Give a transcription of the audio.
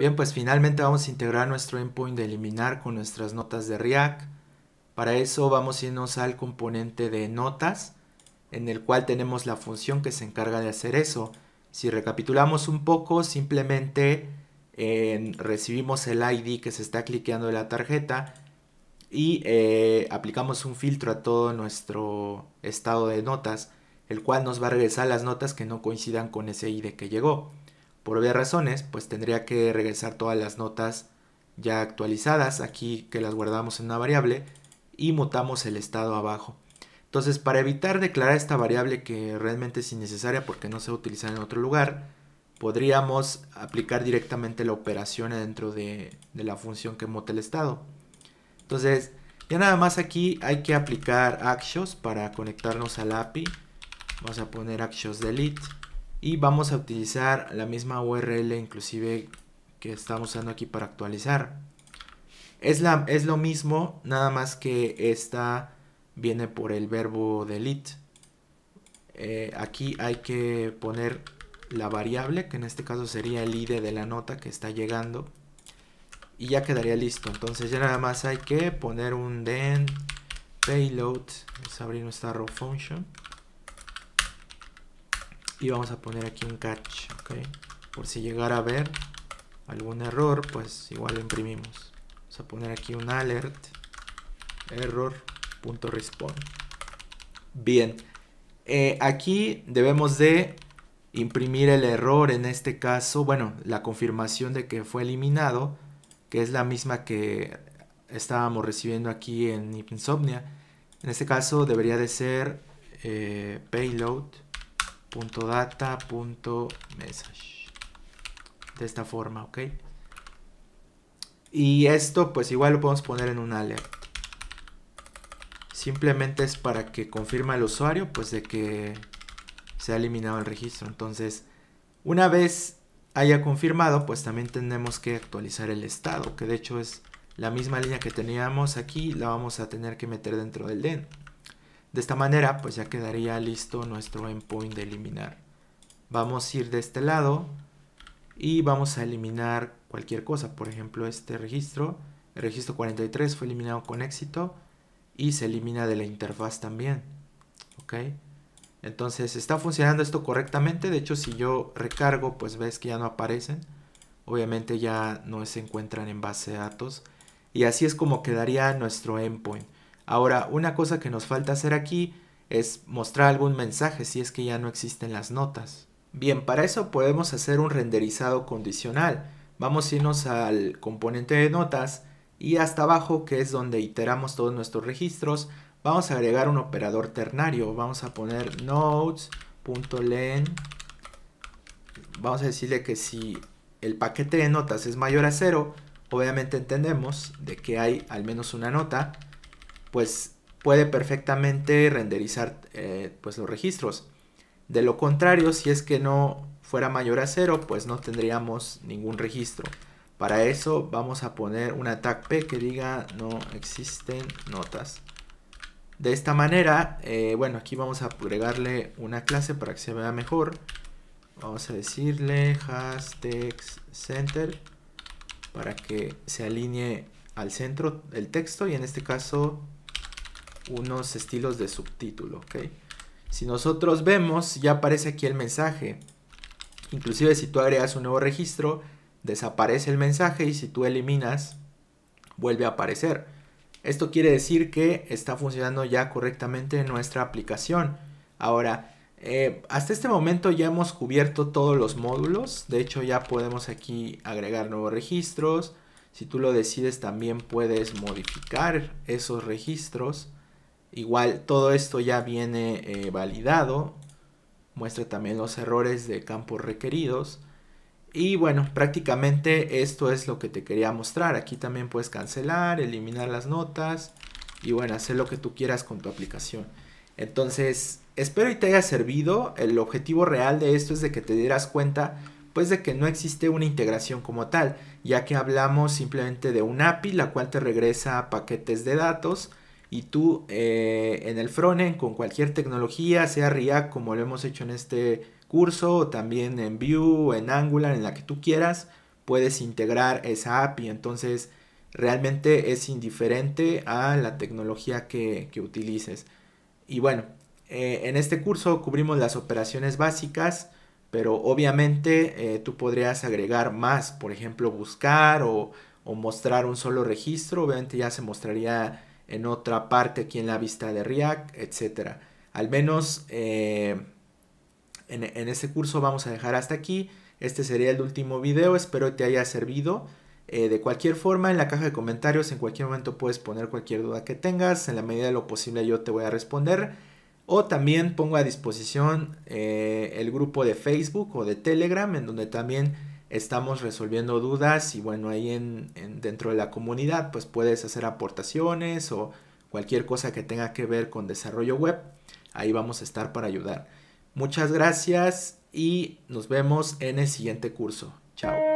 Bien, pues finalmente vamos a integrar nuestro endpoint de eliminar con nuestras notas de React. Para eso vamos a irnos al componente de notas, en el cual tenemos la función que se encarga de hacer eso. Si recapitulamos un poco, simplemente recibimos el ID que se está cliqueando de la tarjeta y eh, aplicamos un filtro a todo nuestro estado de notas, el cual nos va a regresar las notas que no coincidan con ese ID que llegó. Por obvias razones, pues tendría que regresar todas las notas ya actualizadas, aquí que las guardamos en una variable y mutamos el estado abajo. Entonces, para evitar declarar esta variable que realmente es innecesaria porque no se va a utilizar en otro lugar, podríamos aplicar directamente la operación dentro de, la función que muta el estado. Entonces, ya nada más aquí hay que aplicar actions para conectarnos al API. Vamos a poner actions delete y vamos a utilizar la misma URL inclusive que estamos usando aquí para actualizar. Es, la, es lo mismo, nada más que esta viene por el verbo delete. Eh, aquí hay que poner la variable, que en este caso sería el id de la nota que está llegando. Y ya quedaría listo. Entonces ya nada más hay que poner un den payload. Vamos a abrir nuestra row function y vamos a poner aquí un catch ok. Por si llegara a ver algún error pues igual lo imprimimos. Vamos a poner aquí un alert error.respawn bien eh, aquí debemos de imprimir el error en este caso bueno la confirmación de que fue eliminado que es la misma que estábamos recibiendo aquí en Insomnia. En este caso debería de ser eh, payload .data.message de esta forma, ¿ok? Y esto pues igual lo podemos poner en un alert. Simplemente es para que confirme al usuario pues de que se ha eliminado el registro. Entonces, una vez haya confirmado, pues también tenemos que actualizar el estado, que de hecho es la misma línea que teníamos aquí, la vamos a tener que meter dentro del den. De esta manera, pues ya quedaría listo nuestro endpoint de eliminar. Vamos a ir de este lado y vamos a eliminar cualquier cosa. Por ejemplo, este registro, el registro 43 fue eliminado con éxito y se elimina de la interfaz también. ¿Ok? Entonces está funcionando esto correctamente. De hecho, si yo recargo, pues ves que ya no aparecen. Obviamente ya no se encuentran en base de datos. Y así es como quedaría nuestro endpoint. Ahora, una cosa que nos falta hacer aquí es mostrar algún mensaje si es que ya no existen las notas. Bien, para eso podemos hacer un renderizado condicional. Vamos a irnos al componente de notas y hasta abajo, que es donde iteramos todos nuestros registros, vamos a agregar un operador ternario. Vamos a poner nodes.len. Vamos a decirle que si el paquete de notas es mayor a cero, obviamente entendemos de que hay al menos una nota pues puede perfectamente renderizar eh, pues los registros. De lo contrario, si es que no fuera mayor a cero, pues no tendríamos ningún registro. Para eso vamos a poner una tag p que diga no existen notas. De esta manera, eh, bueno, aquí vamos a agregarle una clase para que se vea mejor. Vamos a decirle center para que se alinee al centro el texto y en este caso unos estilos de subtítulo, ¿ok? Si nosotros vemos, ya aparece aquí el mensaje. Inclusive si tú agregas un nuevo registro, desaparece el mensaje y si tú eliminas, vuelve a aparecer. Esto quiere decir que está funcionando ya correctamente nuestra aplicación. Ahora, eh, hasta este momento ya hemos cubierto todos los módulos. De hecho, ya podemos aquí agregar nuevos registros. Si tú lo decides, también puedes modificar esos registros. Igual todo esto ya viene eh, validado. Muestra también los errores de campos requeridos. Y bueno, prácticamente esto es lo que te quería mostrar. Aquí también puedes cancelar, eliminar las notas y bueno, hacer lo que tú quieras con tu aplicación. Entonces, espero y te haya servido. El objetivo real de esto es de que te dieras cuenta pues de que no existe una integración como tal, ya que hablamos simplemente de un API la cual te regresa paquetes de datos y tú eh, en el frontend con cualquier tecnología, sea React como lo hemos hecho en este curso, o también en Vue, en Angular, en la que tú quieras, puedes integrar esa API. Entonces, realmente es indiferente a la tecnología que, utilices. Y bueno, eh, en este curso cubrimos las operaciones básicas, pero obviamente eh, tú podrías agregar más, por ejemplo, buscar o, mostrar un solo registro, obviamente ya se mostraría en otra parte aquí en la vista de React, etc. Al menos eh, en, en este curso vamos a dejar hasta aquí. Este sería el último video, espero te haya servido. Eh, de cualquier forma, en la caja de comentarios en cualquier momento puedes poner cualquier duda que tengas. En la medida de lo posible yo te voy a responder. O también pongo a disposición eh, el grupo de Facebook o de Telegram en donde también estamos resolviendo dudas y bueno, ahí en, dentro de la comunidad pues puedes hacer aportaciones o cualquier cosa que tenga que ver con desarrollo web. Ahí vamos a estar para ayudar. Muchas gracias y nos vemos en el siguiente curso. Chao.